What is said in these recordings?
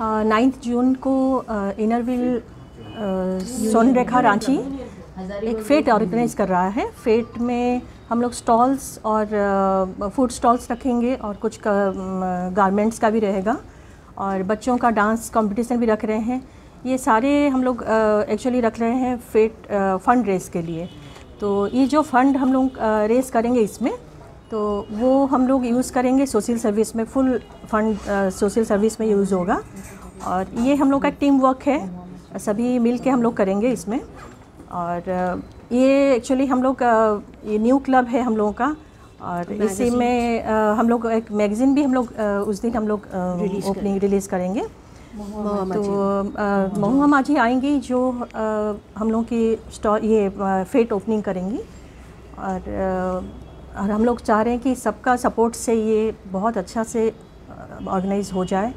Ninth जून को Inner Wheel Sonrekha Ranchi एक fate organise कर रहा है। फेट में हम लोग स्टॉल्स और फ़ूड स्टॉल्स रखेंगे और कुछ गारमेंट्स का भी रहेगा। और बच्चों का डांस कंपटीशन भी रख रहे हैं। ये सारे हम लोग एक्चुअली रख रहे हैं फेट फंड रेस के लिए। तो ये जो फंड हम लोग रेस करेंगे इसमें तो वो हम लोग यूज़ करेंगे सोशल सर्विस में फुल फंड सोशल सर्विस में यूज़ होगा। और ये हम लोग का एक टीम वर्क है। सभी मिल के हम लोग करेंगे इसमें। और ये एक्चुअली हम लोग ये न्यू क्लब है हम लोगों का। और इसी में हम लोग एक मैगज़ीन भी हम लोग उस दिन हम लोग ओपनिंग रिलीज़ करेंगे। तो महुआ माझी आएँगी जो हम लोग की स्टॉल ये फेट ओपनिंग करेंगी। और और हम लोग चाह रहे हैं कि सबका सपोर्ट से ये बहुत अच्छा से ऑर्गेनाइज हो जाए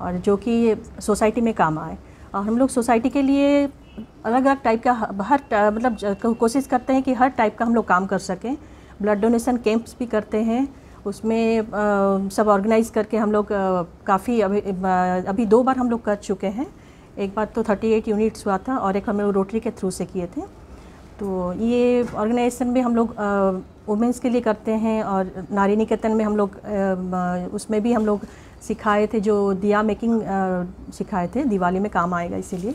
और जो कि सोसाइटी में काम आए। और हम लोग सोसाइटी के लिए अलग अलग टाइप का हर मतलब कोशिश करते हैं कि हर टाइप का हम लोग काम कर सकें। ब्लड डोनेशन कैंप्स भी करते हैं। उसमें आ, सब ऑर्गेनाइज करके हम लोग काफ़ी अभी अभी दो बार हम लोग कर चुके हैं। एक बार तो 38 यूनिट्स हुआ था और एक हम लोग रोटरी के थ्रू से किए थे। तो ये ऑर्गेनाइजेशन में हम लोग वुमेंस के लिए करते हैं और नारी निकेतन में हम लोग उसमें भी हम लोग सिखाए थे जो दिया मेकिंग सिखाए थे दिवाली में काम आएगा इसीलिए।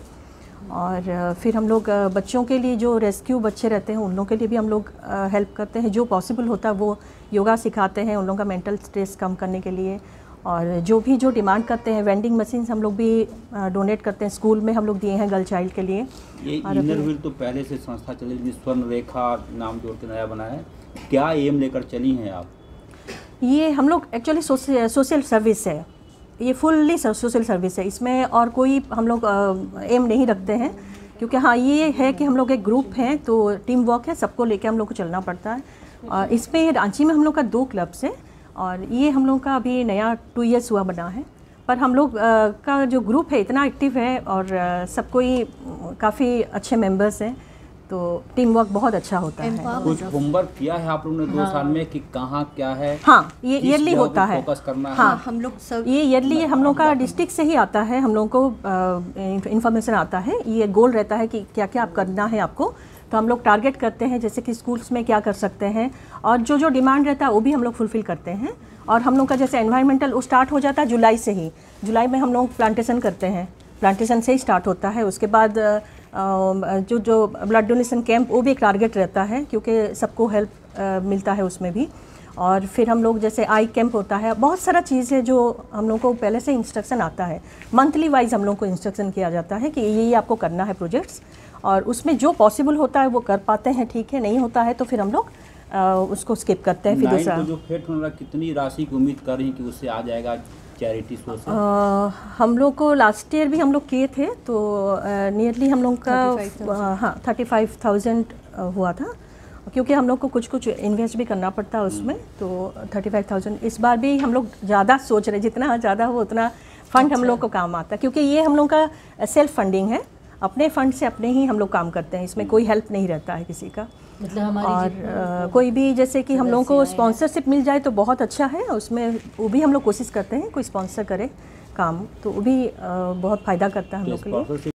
और फिर हम लोग बच्चों के लिए जो रेस्क्यू बच्चे रहते हैं उन लोगों के लिए भी हम लोग हेल्प करते हैं। जो पॉसिबल होता है वो योगा सिखाते हैं उन लोगों का मेंटल स्ट्रेस कम करने के लिए। और जो भी जो डिमांड करते हैं वेंडिंग मशीन हम लोग भी डोनेट करते हैं। स्कूल में हम लोग दिए हैं गर्ल चाइल्ड के लिए। ये इनरव्हील तो पहले से संस्था चली स्वर्ण रेखा नाम जोड़ के नया बना है। क्या एम लेकर चली हैं आप? ये हम लोग एक्चुअली सोशल सर्विस है। ये फुल्ली सोशल सर्विस है। इसमें और कोई हम लोग एम नहीं रखते हैं। क्योंकि हाँ ये है कि हम लोग एक ग्रुप हैं तो टीम वर्क है, सबको लेके हम लोग को चलना पड़ता है। और इसमें रांची में हम लोग का दो क्लब्स है, और ये हम लोग का अभी नया टू ईयर्स हुआ बना है। पर हम लोग का जो ग्रुप है, इतना एक्टिव है, और सब कोई काफ़ी अच्छे मेंबर्स हैं। तो टीम वर्क बहुत अच्छा होता है। कुछ होमवर्क किया है आप लोगों ने दो हाँ। साल में कि कहाँ क्या है? हाँ ये ईयरली होता है। फोकस करना हाँ? है। हम लोग सब ये ईयरली हम लोग का डिस्ट्रिक्ट से ही आता है। हम लोग को इन्फॉर्मेशन आता है। ये गोल रहता है कि क्या क्या आप करना है आपको। तो हम लोग टारगेट करते हैं जैसे कि स्कूल्स में क्या कर सकते हैं। और जो जो डिमांड रहता है वो भी हम लोग फुलफ़िल करते हैं। और हम लोग का जैसे एनवायरमेंटल वो स्टार्ट हो जाता है जुलाई से ही। जुलाई में हम लोग प्लांटेशन करते हैं। प्लांटेशन से ही स्टार्ट होता है। उसके बाद जो जो ब्लड डोनेशन कैंप वो भी एक टारगेट रहता है क्योंकि सबको हेल्प मिलता है उसमें भी। और फिर हम लोग जैसे आई कैंप होता है बहुत सारा चीज़ है जो हम लोग को पहले से इंस्ट्रक्शन आता है। मंथली वाइज हम लोग को इंस्ट्रक्शन किया जाता है कि ये ये आपको करना है प्रोजेक्ट्स और उसमें जो पॉसिबल होता है वो कर पाते हैं ठीक है? नहीं होता है तो फिर हम लोग उसको स्किप करते हैं फिर दूसरा तो जो फेट होने कितनी राशि की उम्मीद कर रही कि उससे आ जाएगा? चैरिटी सोर्स हम लोग को लास्ट ईयर भी हम लोग किए थे तो नियरली हम लोग का हाँ थर्टी फाइव थाउज़ेंड हुआ था। क्योंकि हम लोग को कुछ कुछ इन्वेस्ट भी करना पड़ता है उसमें हम्म। तो थर्टी फाइव थाउज़ेंड इस बार भी हम लोग ज़्यादा सोच रहे जितना ज़्यादा हो उतना फंड हम अच्छा। लोग को काम आता है। क्योंकि ये हम लोग का सेल्फ फंडिंग है। अपने फंड से अपने ही हम लोग काम करते हैं इसमें कोई हेल्प नहीं रहता है किसी का। मतलब और आ, कोई भी जैसे कि हम लोगों को स्पॉन्सरशिप मिल जाए तो बहुत अच्छा है उसमें वो भी हम लोग कोशिश करते हैं कोई स्पॉन्सर करे काम तो वो भी आ, बहुत फ़ायदा करता है हम लोग के लिए।